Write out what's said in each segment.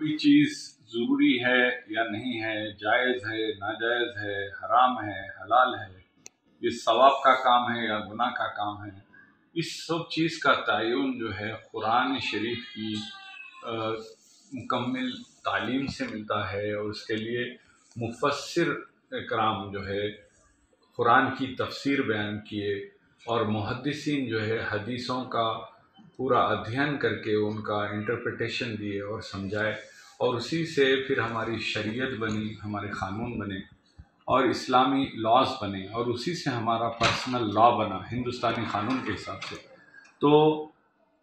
کوئی چیز ضروری ہے یا نہیں ہے، جائز ہے، ناجائز ہے، حرام ہے، حلال ہے، یہ ثواب کا کام ہے یا گناہ کا کام ہے، اس سب چیز کا تعین جو ہے قرآن شریف کی مکمل تعلیم سے ملتا ہے اور اس کے لیے مفسر اکرام جو ہے قرآن کی تفسیر بیان کیے اور محدثین جو ہے حدیثوں کا پورا ادھین کر کے ان کا انٹرپریٹیشن دیے اور سمجھائے اور اسی سے پھر ہماری شریعت بنی، ہمارے قانون بنے اور اسلامی لاز بنے اور اسی سے ہمارا پرسنل لا بنا، ہندوستانی قانون کے حساب سے۔ تو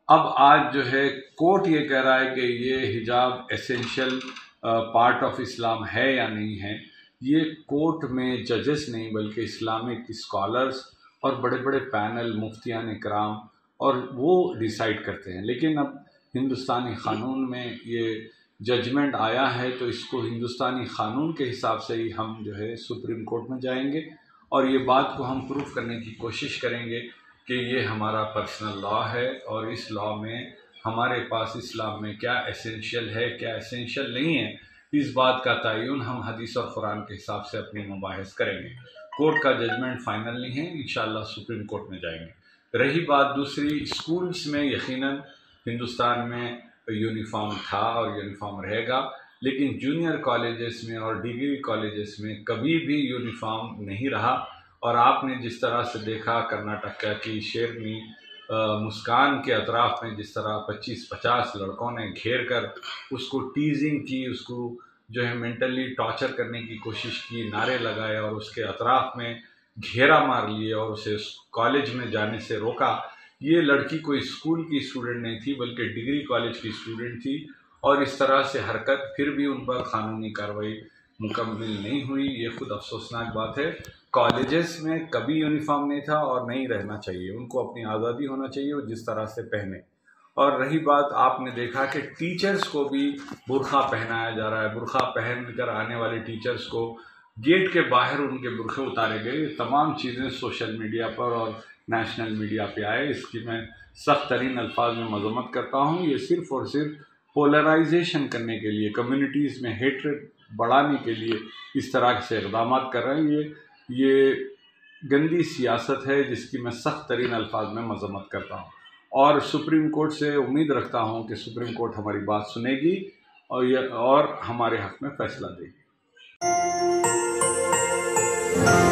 اب آج جو ہے کورٹ یہ کہہ رہا ہے کہ یہ حجاب اسینشل پارٹ آف اسلام ہے یا نہیں ہے۔ یہ کورٹ میں ججز نہیں، بلکہ اسلامک اسکالرس اور بڑے بڑے پینل مفتیان اکرام اور وہ ڈیسائیڈ کرتے ہیں۔ لیکن اب ہندوستانی قانون میں یہ ججمنٹ آیا ہے تو اس کو ہندوستانی قانون کے حساب سے ہی ہم جو ہے سپریم کورٹ میں جائیں گے اور یہ بات کو ہم پروف کرنے کی کوشش کریں گے کہ یہ ہمارا پرسنل لا ہے اور اس لا میں ہمارے پاس اسلام میں کیا اسینشیل ہے کیا اسینشیل نہیں ہے اس بات کا تعین ہم حدیث اور قرآن کے حساب سے اپنی مباحث کریں گے۔ کورٹ کا ججمنٹ فائنل نہیں ہے انشاءاللہ سپریم کورٹ میں جائیں گے۔ رہی بات دوسری اسکولس میں یقیناً ہندوستان میں یونیفارم تھا اور یونیفارم رہے گا، لیکن جونیئر کالجز میں اور ڈگری کالجز میں کبھی بھی یونیفارم نہیں رہا۔ اور آپ نے جس طرح سے دیکھا کرناٹکا کی شیرنی مسکان کے اطراف میں جس طرح پچیس، پچاس لڑکوں نے گھیر کر اس کو ٹیزنگ کی، اس کو جو ہے مینٹلی ٹارچر کرنے کی کوشش کی، نعرے لگائے اور اس کے اطراف میں گھیرا مار لیے اور اسے کالج میں جانے سے روکا۔ یہ لڑکی کوئی اسکول کی اسٹوڈنٹ نہیں تھی، بلکہ ڈگری کالج کی اسٹوڈنٹ تھی اور اس طرح سے حرکت پھر بھی ان پر قانونی کارروائی مکمل نہیں ہوئی۔ یہ خود افسوسناک بات ہے۔ کالجز میں کبھی یونیفارم نہیں تھا اور نہیں رہنا چاہیے۔ ان کو اپنی آزادی ہونا چاہیے اور جس طرح سے پہنے۔ اور رہی بات، آپ نے دیکھا کہ ٹیچرز کو بھی برقع پہنایا جا رہا ہے۔ برقع پہن کر آنے والے ٹیچرز کو گیٹ کے باہر ان کے برقعے اتارے گئے۔ یہ تمام چیزیں سوشل میڈیا پر اور نیشنل میڈیا پہ آئے۔ اس کی میں سخت ترین الفاظ میں مذمت کرتا ہوں۔ یہ صرف اور صرف پولرائزیشن کرنے کے لیے کمیونٹیز میں ہیٹریڈ بڑھانے کے لیے اس طرح سے اقدامات کر رہے ہیں۔ یہ یہ گندی سیاست ہے، جس کی میں سخت ترین الفاظ میں مذمت کرتا ہوں۔ اور سپریم کورٹ سے امید رکھتا ہوں کہ سپریم کورٹ ہماری بات سنے گی اور یہ، اور ہمارے حق میں فیصلہ دے گی۔ Bye.